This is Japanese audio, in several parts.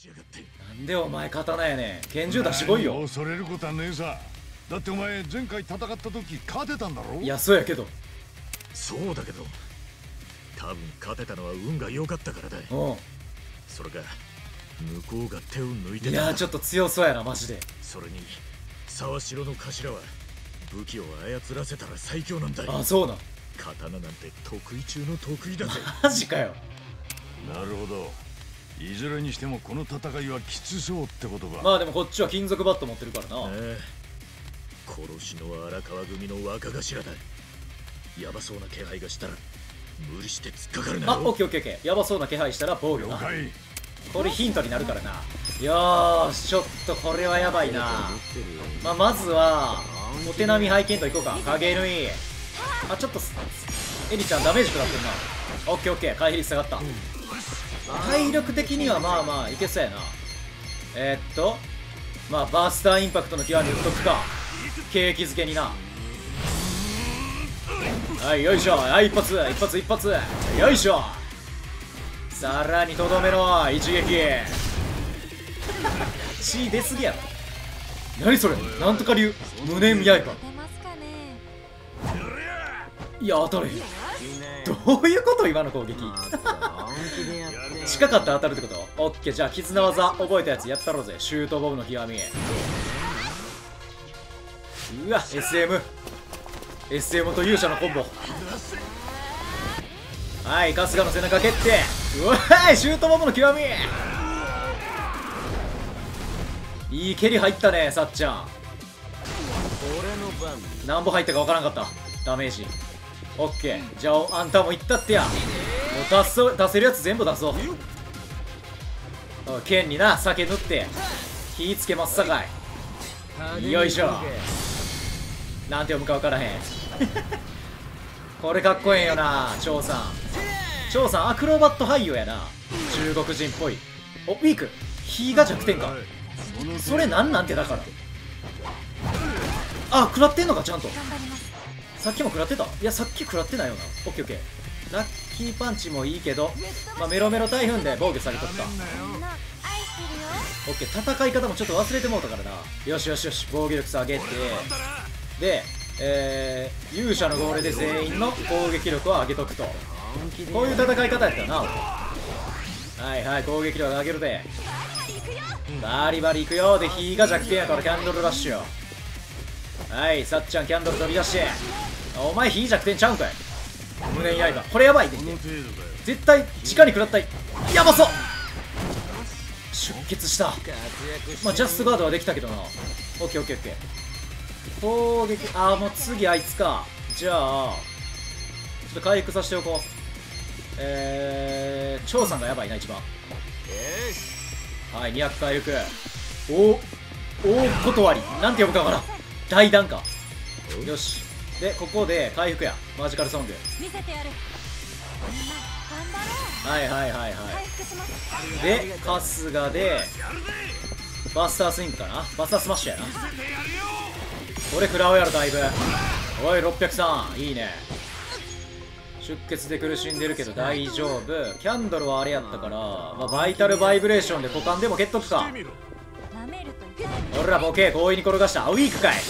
しやがって。なんでお前刀やねん。拳銃出してこいよ。恐れることはねえさ。だってお前前回戦った時勝てたんだろ？いやそうやけど。そうだけど多分勝てたのは運が良かったからだう。それが向こうが手を抜いてんいたやちょっと強そうやなマジで。それに沢城の頭は武器を操らせたら最強なんだあそうなん。刀なんて得意中の得意だぜ。マジかよ。なるほどいずれにしてもこの戦いはきつそうってことか、まあでもこっちは金属バット持ってるからな。ああ殺しの荒川組の若頭だヤバそうな気配がしたら無理して突っかかるなよ。あオッケーオッケーオッケー。やばそうな気配したら防御な。これヒントになるからな。よーしちょっとこれはやばいな。まあ、まずはお手並み拝見といこうか。影縫い。あちょっとエリちゃんダメージ食らってるな。オッケーオッケー。回避率下がった体力的にはまあまあいけそうやな。えー、っとまあバースターインパクトの極み打っとくか。景気づけにな。はいよいしょ。はい一発。一発一発。よいしょ。さらにとどめの一撃。血出すぎやろ。何それ。なんとか流。無念刃。いや当たれへんどういうこと今の攻撃？近かったら当たるってこと？オッケー。じゃあ絆技覚えたやつやったろうぜ。シュートボブの極みうわ SM SM と勇者のコンボ。はい春日の背中蹴って。うわーいシュートボブの極みいい蹴り入ったねさっちゃん。何本入ったかわからんかった。ダメージオッケーじゃああんたもいったってや。もう出そ出せるやつ全部出そう。剣にな酒塗って。火つけますさかい。よいしょ。なんて読むかわからへん。これかっこええよな張さん。張さんアクロバット俳優やな。中国人っぽい。おウィーク火が弱点か。それなんなんてだから。あ食らってんのかちゃんと。さっきも食らってた？いやさっき食らってないよな。オッケーオッケー。ラッキーパンチもいいけど、まあ、メロメロ台風で防御されとった。オッケー。戦い方もちょっと忘れてもうたからな。よしよしよし。防御力下げて。でえー、勇者の号令で全員の攻撃力を上げとくと。こういう戦い方やったな。はいはい攻撃力上げるで。バリバリいくよ。で火が弱点やからキャンドルラッシュよ。はいさっちゃんキャンドル取り出して。お前火弱点ちゃうんかい。無念刃。これやばいで絶対直に食らったい。やばそう。出血した。まあジャストガードはできたけどな。オッケーオッケーオッケー。攻撃ああもう次あいつか。じゃあちょっと回復させておこう。えー、張さんがやばいな一番。はい200回復。お大断り。なんて呼ぶかわからん。大弾か。よし。でここで回復や。マジカルソング。見せてやる。はいはいはいはい。で春日でバスタースイングかな。バスタースマッシュやな。これ食らうやろだいぶ。おい603いいね。出血で苦しんでるけど大丈夫。キャンドルはあれやったから、まあ、バイタルバイブレーションで股間でも蹴っとくか俺らボケ強引に転がしたウィークかい。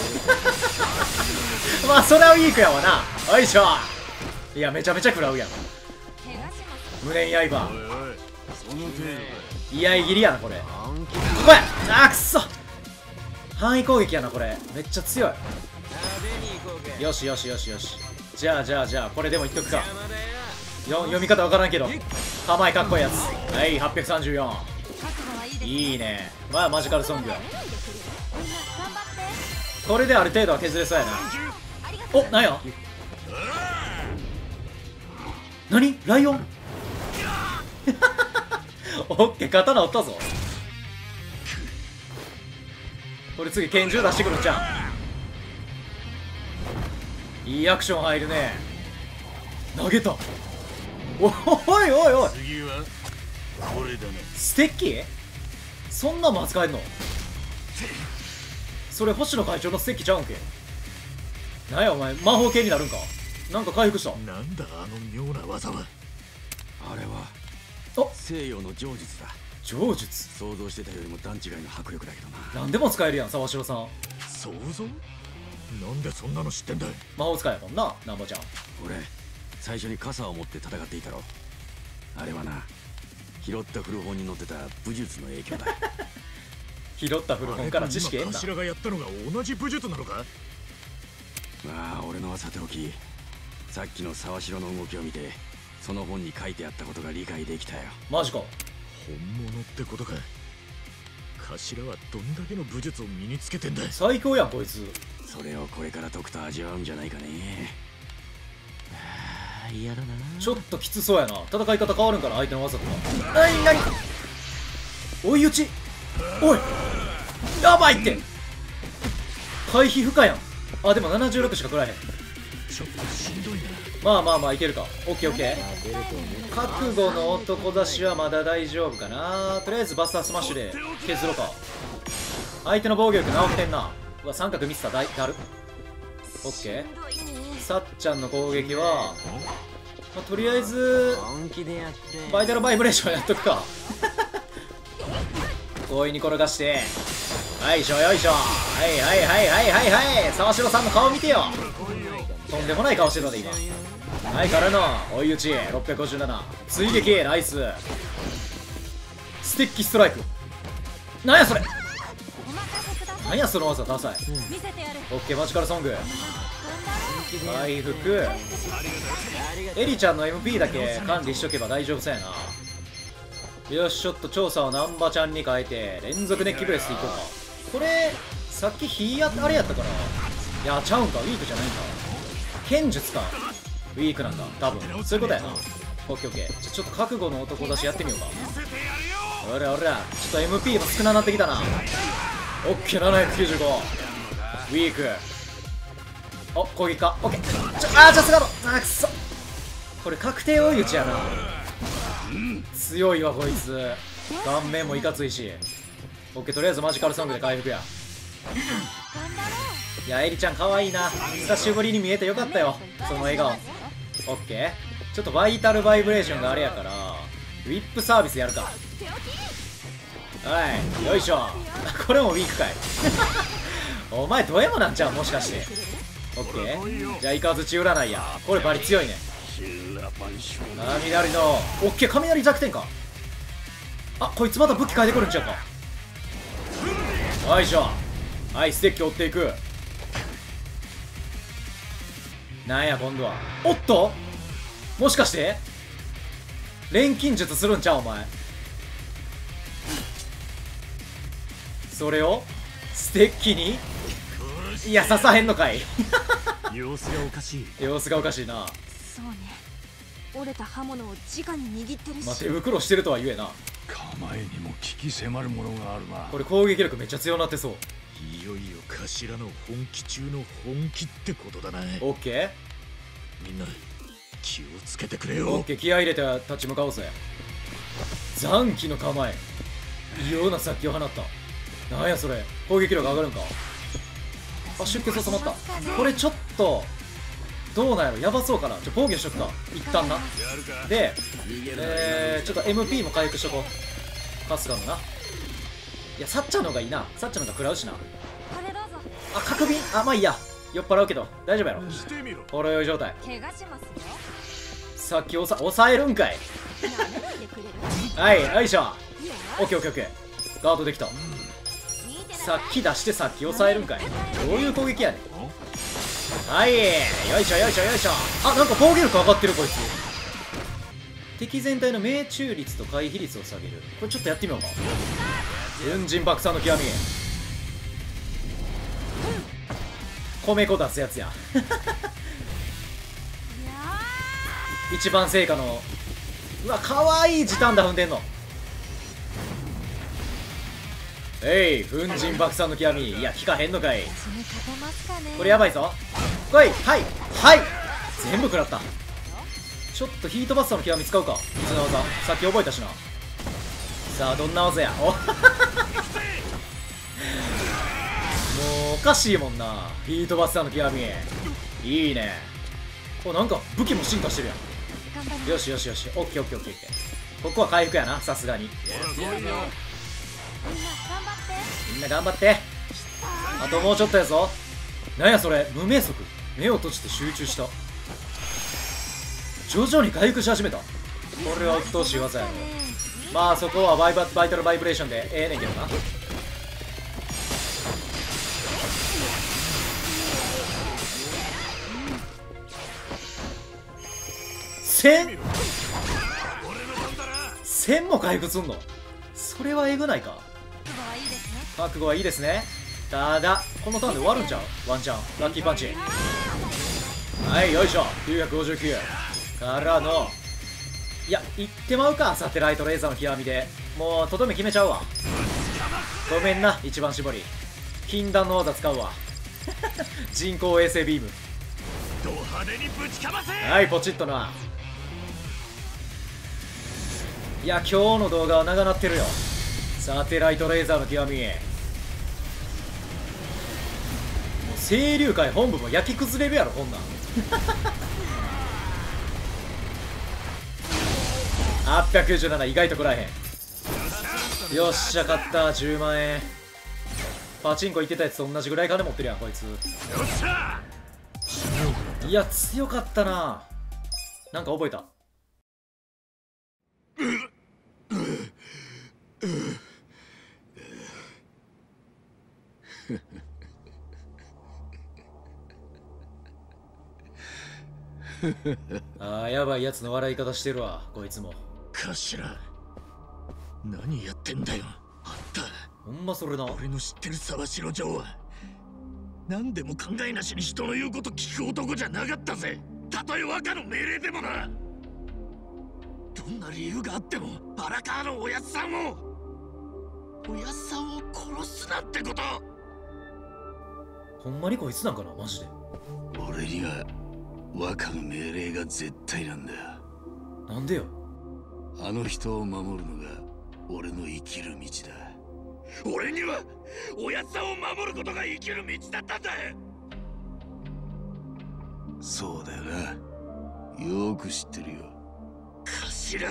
まあそれはウィークやわな。よいしょ。いやめちゃめちゃ食らうやん。怪我します無念刃。いおいその程度だよ居合切りやなこれ。ここや。あーくっそ。範囲攻撃やなこれ。めっちゃ強い。よしよしよしよし。じゃあじゃあじゃあこれでも言っとくか。よ読み方わからんけど。構えかっこいいやつ。はい834いいね。まあマジカルソング。やこれである程度は削れそうやな。おなんや何？ライオン？オッケー刀折ったぞ。これ次拳銃出してくるんじゃんいいアクション入るね。投げた。おおいおいおい。次はこれだなステッキ？そんなんも扱えんの？それ星野会長のステッキちゃうんけ？なんやお前魔法系になるんか？なんか回復した？なんだあの妙な技は。あれはお西洋の常術だ。上術想像してたよりも段違いの迫力だけどな。何でも使えるやん沢城さん。想像？なんでそんなの知ってんだ魔法使いやもんななんぼちゃん。俺最初に傘を持って戦っていたろ。あれはな拾った古本に載ってた武術の影響だ。拾った古本から知識得んだ頭がやったのが同じ武術なのかまあ俺のはさておきさっきの沢城の動きを見てその本に書いてあったことが理解できたよ。マジか。本物ってことか頭はどんだけの武術を身につけてんだ最強やんこいつ。それをこれから解くと味わうんじゃないかね嫌だな。ちょっときつそうやな。戦い方変わるんかな相手の技とか。何何追い打ち。おい。やばいって。回避不可やん。あでも76しか食らえへん。ちょっとしんどいなまあまあまあいけるか。オッケーオッケー。覚悟の男出しはまだ大丈夫かな。とりあえずバスタースマッシュで削ろうか。相手の防御力直ってんな。うわ三角見せただいだる。オッケーさっちゃんの攻撃は、まあ、とりあえずバイタルバイブレーションやっとくか。強引に転がして。はいしょよいしょ。はいはいはいはいはい。はい沢城さんの顔見てよ。とんでもない顔してたで今。はいからの追い打ち。657追撃。ナイス。ステッキストライク。なんやそれ。なんやその技ダサい。見せてやるオッケーマジカルソング回復。エリちゃんの MP だけ管理しとけば大丈夫そうやな。よしちょっと調査を南波ちゃんに変えて連続熱気ブレスでいこうか。これさっき火やあれやったから。いやちゃうんか。ウィークじゃないんだ。剣術か。ウィークなんだ。多分。そういうことやな。オッケーオッケー。じゃちょっと覚悟の男出しやってみようか。おらおら。ちょっと MP も少ななってきたな。オッケー795ウィーク。お攻撃か。オッケー。ちょあーチャンスガードあーくそ。これ確定追い打ちやな。強いわこいつ。顔面もいかついし。オッケーとりあえずマジカルソングで回復や。いやエリちゃん可愛いな。久しぶりに見えてよかったよその笑顔。オッケー。ちょっとバイタルバイブレーションがあれやからウィップサービスやるか。はいよいしょ。これもウィークかい。お前ド M なんちゃうもしかして。オッケー。じゃあイカズチ占いや。これバリ強いね。雷の。オッケー雷弱点か。あこいつまた武器変えてくるんちゃうか。よいしょ。はいステッキ追っていく。なんや今度は。おっと！もしかして？錬金術するんちゃうお前。それをステッキにいや刺さへんのかい。様子がおかしい。様子がおかしいな、うそうね。折れた刃物を直に握ってるし、まあ、手袋してるとは言えな。構えにも危機迫るものがあるな。これ攻撃力めっちゃ強なってそう。いよいよ頭の本気中の本気ってことだなオッケみんな気をつけてくれーオッよケー。気合い入れて立ち向かおうぜ。残機の構え。異様な殺気を放った。なんやそれ。攻撃力上がるんかあ出血収まった。これちょっとどうなんやろ。やばそうかな。ちょ防御しとくか。一旦な。でえー、ちょっと MP も回復しとこう。春日のな。いやサッチャーの方がいいな。サッチャーの方が食らうしな。あ角瓶？あまあいいや。酔っ払うけど。大丈夫やろ。してみろ。ほろ酔い状態。怪我しますよ。さっきおさ抑えるんかい。はいよいしょ。オッケーオッケーオッケー。ガードできたさっき出してさっき抑えるんかいどういう攻撃やねん。はいよいしょよいしょよいしょ。あなんか防御力上がってるこいつ。敵全体の命中率と回避率を下げる。これちょっとやってみようか。雲人爆散の極み米粉出すやつや。い や一番成果の。うわかわいい時短だ踏んでんの。えい粉人爆散の極み。いや効かへんのかい。これやばいぞ。来い。はい。はい。全部食らった。ちょっとヒートバスターの極み使うか。水の技さっき覚えたしな。さあどんな技や。お。もうおかしいもんな。ヒートバスターの極み。いいね。おなんか武器も進化してるやん。よしよしよし。オッケーオッケーオッケーオッケー。ここは回復やなさすがにみんな頑張って。あともうちょっとやぞ。なんやそれ無名則目を閉じて集中した。徐々に回復し始めた。これは鬱陶しい技やろまあそこはバイババイタルバイブレーションでええねんけどな。1000も回復すんの？それはえぐないか。覚悟はいいですね。ただこのターンで終わるんちゃう？ワンチャン。ラッキーパンチ。はいよいしょ。959からのいや行ってまうかサテライトレーザーの極みで。もうとどめ決めちゃうわ。ごめんな一番絞り。禁断の技使うわ。人工衛星ビーム。ド派手にぶちかませ！はいポチッとな。いや今日の動画は長なってるよ。サテライトレーザーの極み清流会本部も焼き崩れるやろこんなん。897意外と食らへん。よっしゃ勝った。10万円。パチンコ行ってたやつと同じぐらい金持ってるやんこいつ。いや強かったな。なんか覚えた？あーやばいやつの笑い方してるわこいつも。頭。何やってんだよあんた。ほんまそれな。俺の知ってる沢城城は。何でも考えなしに人の言うこと聞く男じゃなかったぜ。たとえ若の命令でもな。どんな理由があっても荒川のおやつさんをおやつさんを殺すなんてこと。ほんまにこいつなんかなマジで。俺には若の命令が絶対なんだ。なんでよ？あの人を守るのが俺の生きる道だ。俺にはおやつさんを守ることが生きる道だったんだ。そうだよな。よく知ってるよ。頭。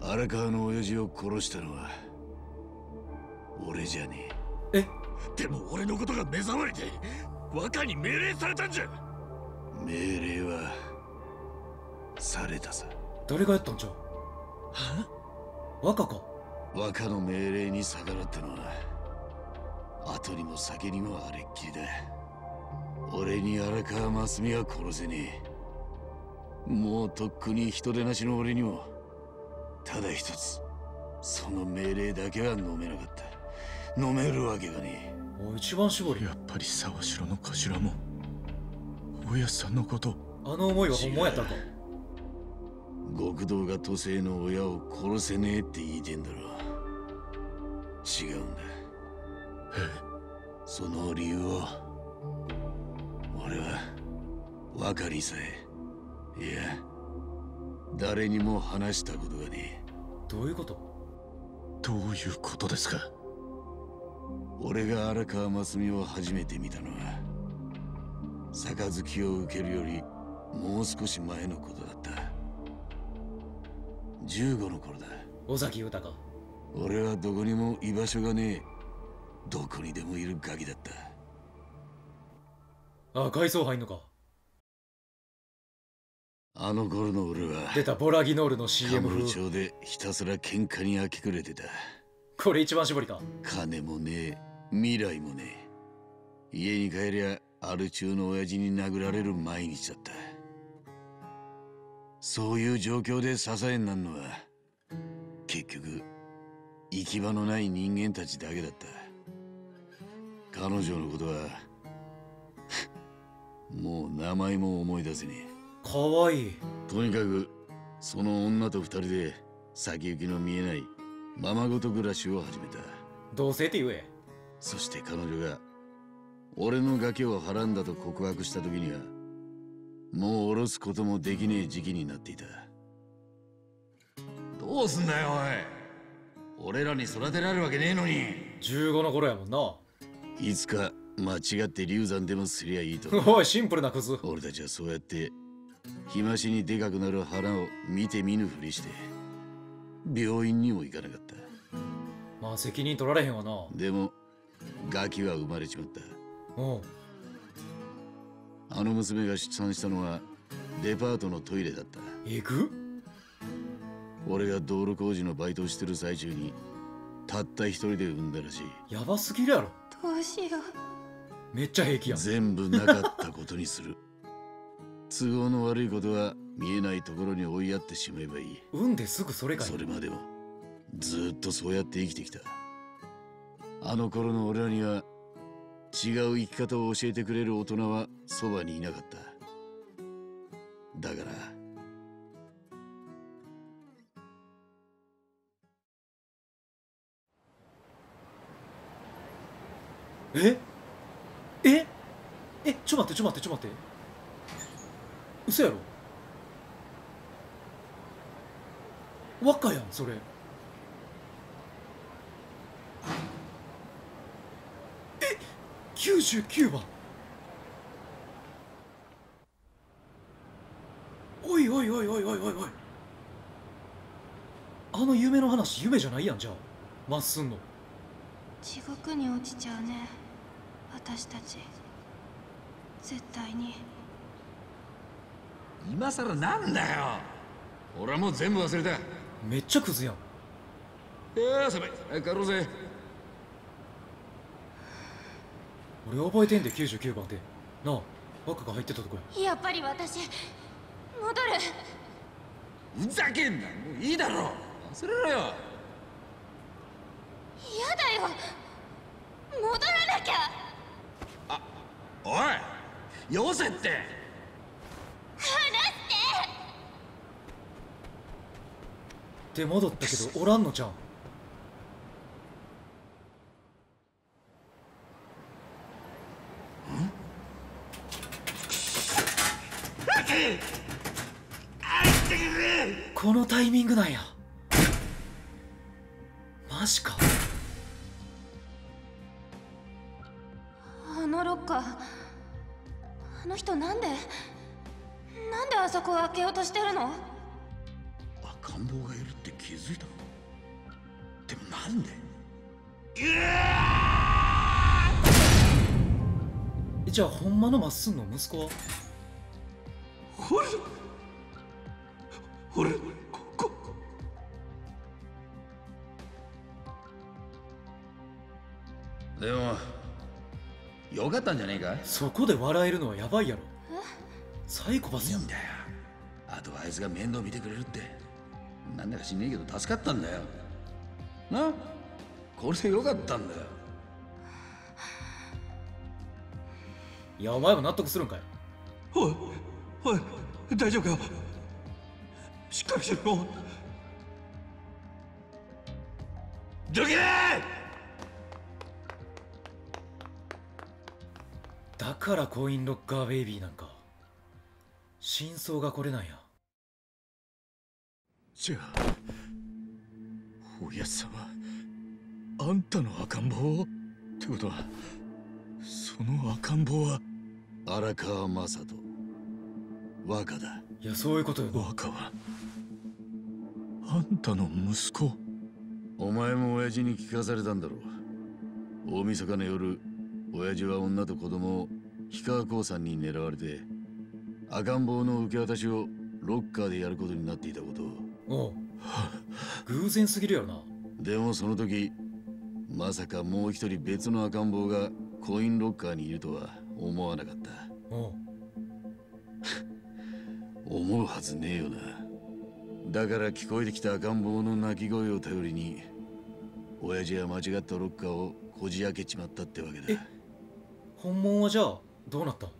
荒川の親父を殺したのは俺じゃねえ。え？でも俺のことが目障りで若に命令されたんじゃ命令はされたさ。誰がやったんじゃ？若か若の命令に逆らったのは後にも先にもあれっきりだ。俺に荒川真澄は殺せねえ。もうとっくに人手なしの俺にもただ一つその命令だけは飲めなかった。飲めるわけがねお一番絞り。やっぱり沢城の頭もおやさんのこと。あの思いは本物やったんか極道が都政の親を殺せねえって言いてんだろ違うんだ。その理由を俺は若にさえ。いや誰にも話したことがねどういうこと？どういうことですか？俺が荒川真澄を初めて見たのは杯を受けるよりもう少し前のことだった。15の頃だ。尾崎豊。俺はどこにも居場所がねえ。どこにでもいるガキだった。あ階層入んのか。あの頃の俺は出たボラギノールのカ CM 風ムロ町でひたすら喧嘩に明け暮れてた。これ一番絞りか。金もねえ。未来もねえ。家に帰りゃアル中の親父に殴られる毎日だった。そういう状況で支えになんのは結局行き場のない人間たちだけだった。彼女のことは もう名前も思い出せねえ。かわいい。とにかくその女と二人で先行きの見えないままごと暮らしを始めた。同性って言え。そして彼女が俺の崖をはらんだと告白した時にはもう下ろすこともできねえ時期になっていた。どうすんだよおい。俺らに育てられるわけねえのに。15の頃やもんな。いつか間違って流産でもすりゃいいと。おいシンプルなクズ。俺たちはそうやって日増しにでかくなる腹を見て見ぬふりして病院にも行かなかった。まあ責任取られへんわな。でもガキは生まれちまったあの娘が出産したのはデパートのトイレだった。えぐ俺が道路工事のバイトをしてる最中にたった一人で産んだらしい。やばすぎるやろ。どうしよめっちゃ平気やん。全部なかったことにする。都合の悪いことは見えないところに追いやってしまえばいい。産んですぐそれかい。それまでもずっとそうやって生きてきた。あの頃の俺らには違う生き方を教えてくれる大人はそばにいなかった。だから。え？え？え？ちょ待ってちょ待ってちょ待って。嘘やろ？若やんそれ。99番おいおいおいおいおいおいおい。あの夢の話夢じゃないやんじゃあ。まっすんの。地獄に落ちちゃうね。私たち。絶対に。今さらなんだよ。俺はもう全部忘れた。いめっちゃクズやん。や寒い早く帰ろうぜ俺覚えてんで99番で。なあ若が入ってたとこや。やっぱり私戻る。ふざけんな。もういいだろ。忘れろよ。嫌だよ。戻らなきゃ。おいよせって。離して。で戻ったけどおらんのじゃんこのタイミングなんや。マジか。あのロッカーあの人なんで？なんであそこを開けようとしてるの？赤ん坊がいるって気づいたの？でもなんで？えじゃあほんまのまっすんの息子は？俺ここでもよかったんじゃねえかそこで笑えるのはやばいやろ。サイコパスやんだよ。あとはあいつが面倒見てくれるって。なんだか知んねえけど助かったんだよ。な？これでよかったんだよ。いやお前も納得するんかい？おいおい大丈夫かしっかりしろどけ！だからコインロッカーベイビーなんか真相がこれなんや。じゃあおやつさんはあんたの赤ん坊を？ってことはその赤ん坊は？荒川雅人若だ。いやそういうことよな若はあんたの息子。お前も親父に聞かされたんだろう。大晦日の夜親父は女と子供を氷川興産に狙われて赤ん坊の受け渡しをロッカーでやることになっていたことを。おう。偶然すぎるよな。でもその時まさかもう一人別の赤ん坊がコインロッカーにいるとは思わなかった。おう思うはずねえよな。だから聞こえてきた赤ん坊の泣き声を頼りに親父は間違ったロッカーをこじ開けちまったってわけだ。本物はじゃあどうなった？ん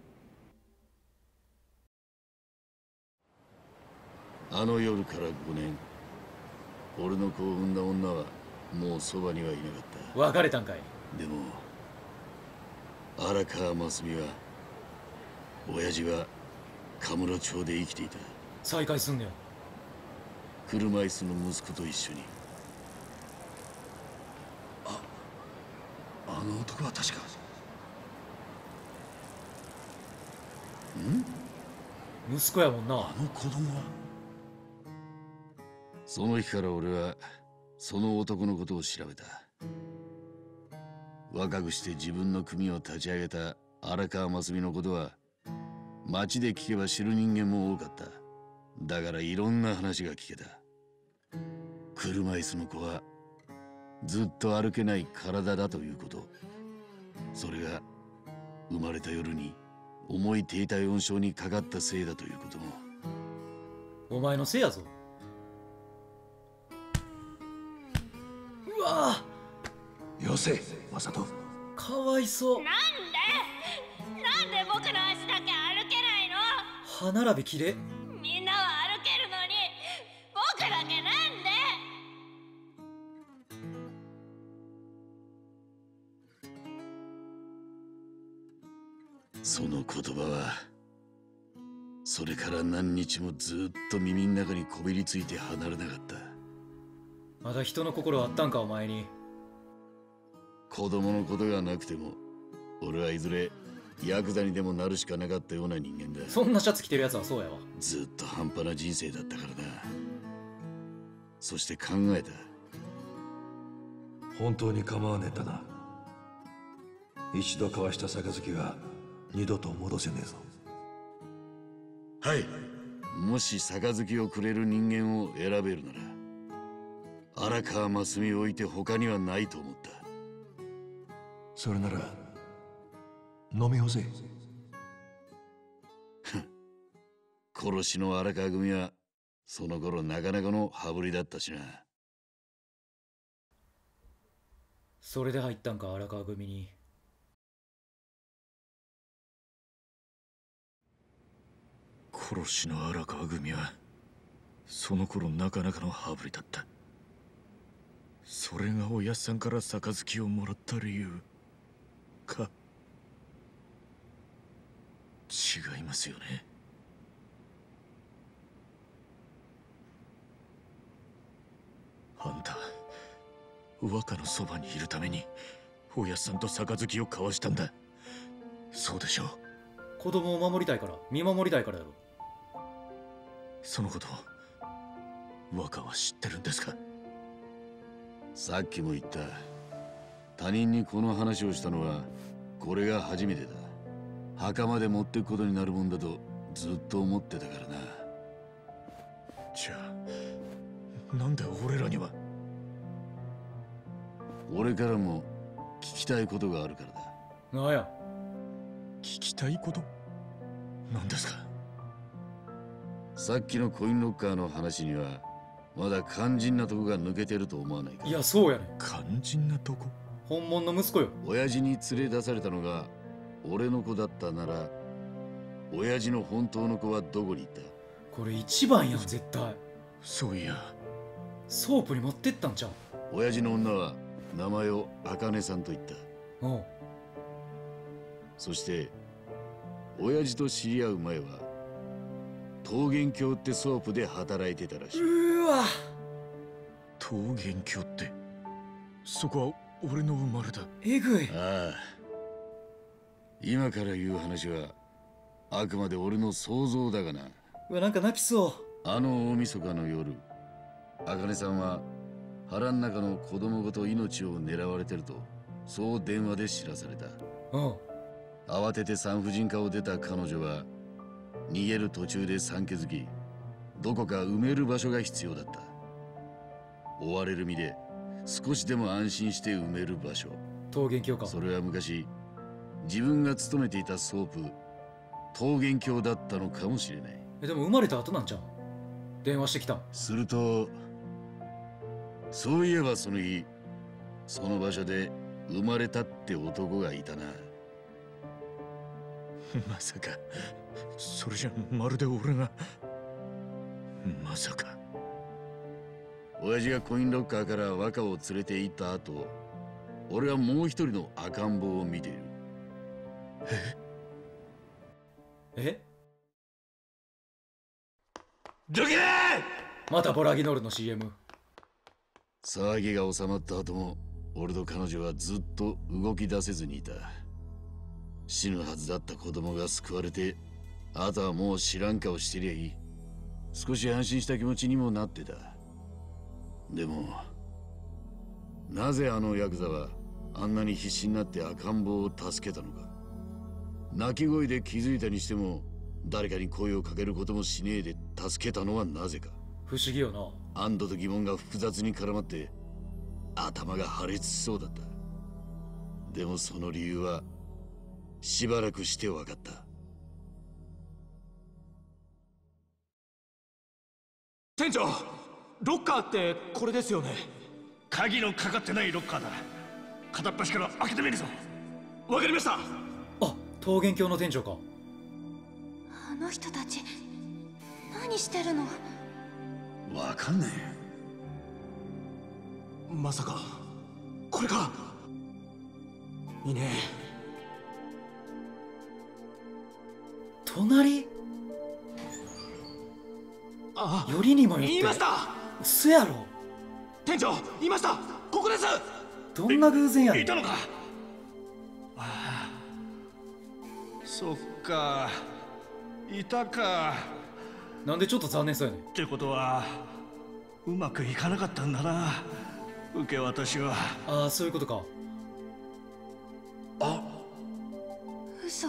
あの夜から5年俺の子を産んだ女はもうそばにはいなかっ別れたんかい。たでも荒川真澄は親父はカムロ町で生きていた。再会すんねや。車椅子の息子と一緒に。ああの男は確か。ん？息子やもんな。あの子供は？その日から俺はその男のことを調べた。若くして自分の組を立ち上げた荒川真澄のことは街で聞けば知る人間も多かった。だからいろんな話が聞けた。車椅子の子はずっと歩けない体だということ。それが生まれた夜に重い低体温症にかかったせいだということも。お前のせいやぞ。うわよせマサト。ーかわいそう。なんでなん歯並びきれ？みんなは歩けるのに僕だけなんで。その言葉はそれから何日もずっと耳の中にこびりついて離れなかった。まだ人の心あったんかお前に。子供のことがなくても俺はいずれヤクザにでもなるしかなかったような人間だ。そんなシャツ着てるやつはそうやわ。ずっと半端な人生だったからなそして考えた。本当に構わねえんだな。一度交わした杯が二度と戻せねえぞ。はい。もし杯をくれる人間を選べるなら荒川真澄を置いて他にはないと思った。それなら飲み干せ。殺しの荒川組はその頃なかなかの羽振りだったしな。それで入ったんか荒川組に。殺しの荒川組はその頃なかなかの羽振りだった。それがおやっさんから杯をもらった理由か違いますよね。あんた若のそばにいるためにおやっさんと杯を交わしたんだ。そうでしょう。子供を守りたいから見守りたいからやろ。そのこと若は知ってるんですか？さっきも言った。他人にこの話をしたのはこれが初めてだ墓まで持ってくことになるもんだとずっと思ってたからな。じゃあなんで俺らには？俺からも聞きたいことがあるからだ。なんや？聞きたいこと？何ですか？さっきのコインロッカーの話にはまだ肝心なとこが抜けてると思わないか？いやそうやねん肝心なとこ本物の息子よ親父に連れ出されたのが俺の子だったなら親父の本当の子はどこに行った？これ一番やん絶対。そういや。ソープに持ってったんちゃう？親父の女は名前を茜さんと言った。おう。そして親父と知り合う前は桃源郷ってソープで働いてたらしい。うーわ。桃源郷って？そこは俺の生まれだ。えぐい。ああ今から言う話はあくまで俺の想像だがな。うわなんか泣きそあの大晦日の夜茜さんは腹ん中の子供ごと命を狙われてるとそう電話で知らされた。ううん。慌てて産婦人科を出た彼女は逃げる途中で産気づきどこか埋める場所が必要だった。追われる身で少しでも安心して埋める場所。桃源郷か。それは昔自分が勤めていたソープ桃源郷だったのかもしれない。えでも生まれた後なんちゃう電話してきたん。するとそういえばその日その場所で生まれたって男がいたな。まさか。それじゃまるで俺が。まさか。親父がコインロッカーから若を連れて行った後俺はもう一人の赤ん坊を見ているえ？どけまたボラギノールの CM 騒ぎが収まった後も俺と彼女はずっと動き出せずにいた。死ぬはずだった子供が救われてあとはもう知らん顔してりゃいい。少し安心した気持ちにもなってた。でもなぜあのヤクザはあんなに必死になって赤ん坊を助けたのか泣き声で気づいたにしても誰かに声をかけることもしねえで助けたのはなぜか。不思議よな。安堵と疑問が複雑に絡まって頭が破裂しそうだった。でもその理由はしばらくして分かった。店長ロッカーってこれですよね？鍵のかかってないロッカーだ。片っ端から開けてみるぞ。わかりました。あ桃源郷の店長か。あの人たち何してるの？わかんねまさかこれかいね。隣？あよりにもよって。言いました。嘘やろ。店長いました。ここです。どんな偶然やねん。いたのか？そっか。いたか。なんでちょっと残念そうやねん。ってことはうまくいかなかったんだな。受け渡しは。ああそういうことか。嘘。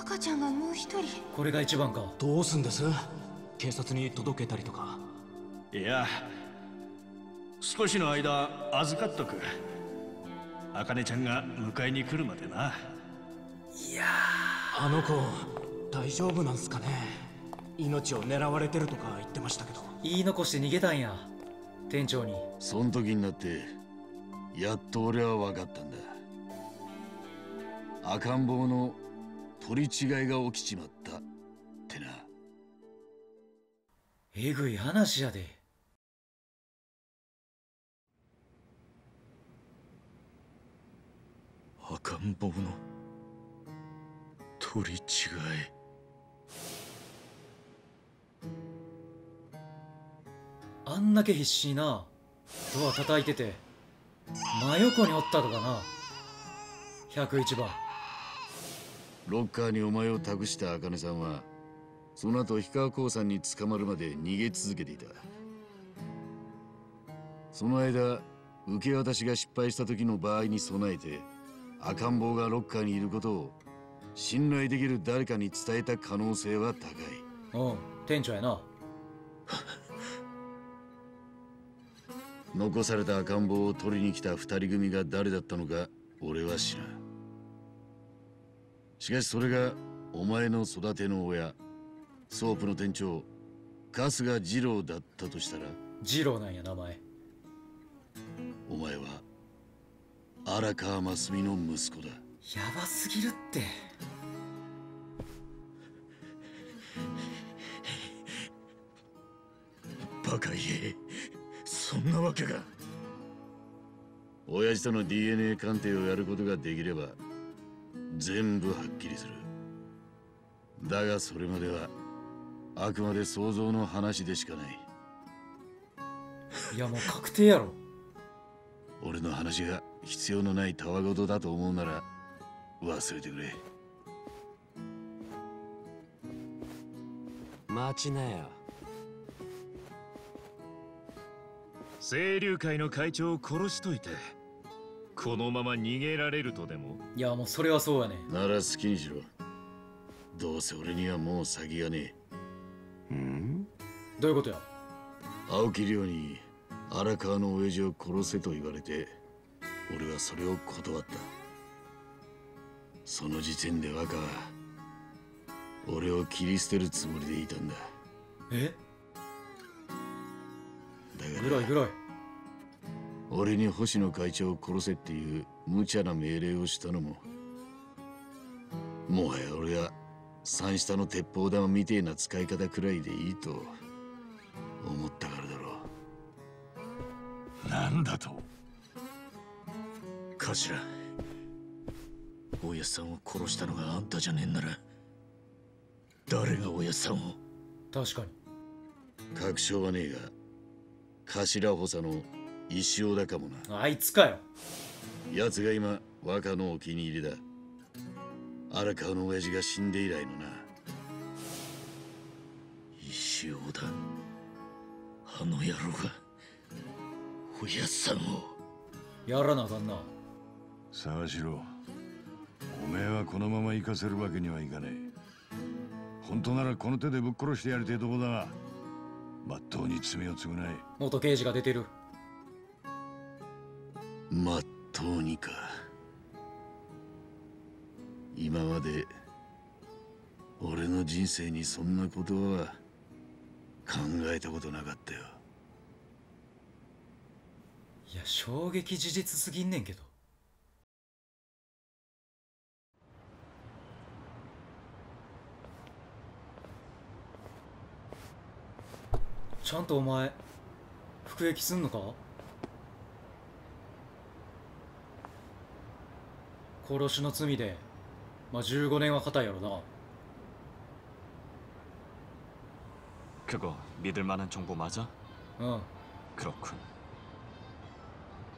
赤ちゃんがもう一人。これが一番か。どうすんです？警察に届けたりとか。いや少しの間預かっとく。茜ちゃんが迎えに来るまでなあの子大丈夫なんすかね？命を狙われてるとか言ってましたけど。言い残して逃げたんや店長に。そん時になってやっと俺は分かったんだ。赤ん坊の取り違いが起きちまったってな。えぐい話やで。赤ん坊の取り違い。あんだけ必死になドア叩いてて真横におったとかな。101番。ロッカーにお前を託した茜さんはその後氷川興産に捕まるまで逃げ続けていた。その間受け渡しが失敗した時の場合に備えて赤ん坊がロッカーにいることを信頼できる誰かに伝えた可能性は高い。うん店長やな。残された赤ん坊を取りに来た二人組が誰だったのか俺は知らん。しかしそれがお前の育ての親ソープの店長春日次郎だったとしたら次郎なんや名前。お前は荒川真澄の息子だ。やばすぎるってバカ言えそんなわけが。親父との DNA 鑑定をやることができれば全部はっきりする。だがそれまではあくまで想像の話でしかない。いやもう確定やろ。俺の話が必要のないたわごとだと思うなら忘れてくれ。待ちなよ清流会の会長を殺しといてこのまま逃げられるとでも？いやもうそれはそうやねなら好きにしろどうせ俺にはもう先がねえ。どういうことや？青木亮に荒川の親父を殺せと言われて俺はそれを断った。その時点で若は俺を切り捨てるつもりでいたんだ。え？だから。ぐらいぐらい。俺に星野会長を殺せっていう無茶な命令をしたのももはや俺は三下の鉄砲玉みてえな使い方くらいでいいと思ったからだろう。なんだと？頭おやっさんを殺したのがあんたじゃねえんなら誰がおやっさんを？確かに。確証はねえが頭補佐の石尾だかもなあいつかよ奴が今若のお気に入りだ荒川の親父が死んで以来のな石尾だあの野郎がおやっさんをやらなあかんな沢城おめえはこのまま行かせるわけにはいかねえ本当ならこの手でぶっ殺してやりてえとこだがまっとうに罪を償え。元刑事が出てる。まっとうにか。今まで俺の人生にそんなことは考えたことなかったよ。いや衝撃事実すぎんねんけどちゃんとお前服役すんのか殺しの罪でまあ15年は硬いやろな 그거 믿을 만한 정보 맞아? 어. 그렇군.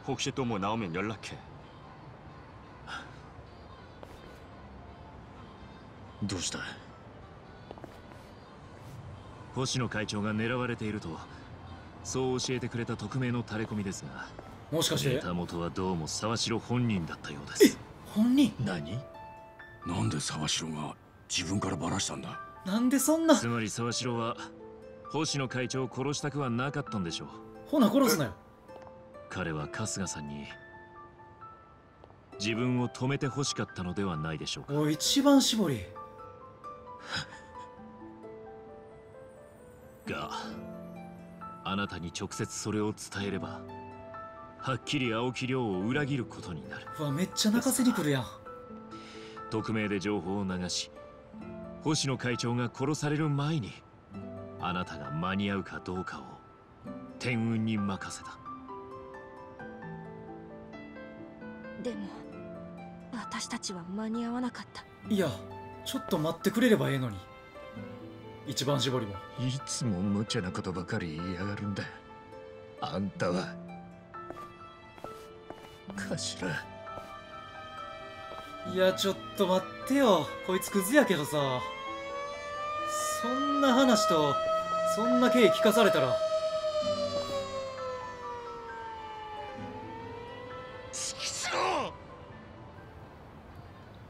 혹시 또 뭐 나오면 연락해. どうした 星野会長が狙われているとそう教えてくれた匿名のタレコミですがもしかして？ネタ元はどうも沢城本人だったようです。本人？何？なんで沢城が自分からバラしたんだ？なんでそんな？つまり沢城は星野会長を殺したくはなかったんでしょう。ほな殺すなよ。彼は春日さんに自分を止めて欲しかったのではないでしょうか。おい一番絞りがあなたに直接それを伝えればはっきり青木亮を裏切ることになる。うわめっちゃ泣かせに来るやん。匿名で情報を流し星野会長が殺される前にあなたが間に合うかどうかを天運に任せた。でも私たちは間に合わなかった。いやちょっと待ってくれればええのに一番絞りもいつも無茶なことばかり言いやがるんだ。あんたは。頭。いやちょっと待ってよ。こいつクズやけどさ。そんな話とそんな経緯聞かされたら。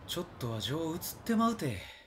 ちょっとは情移ってまうて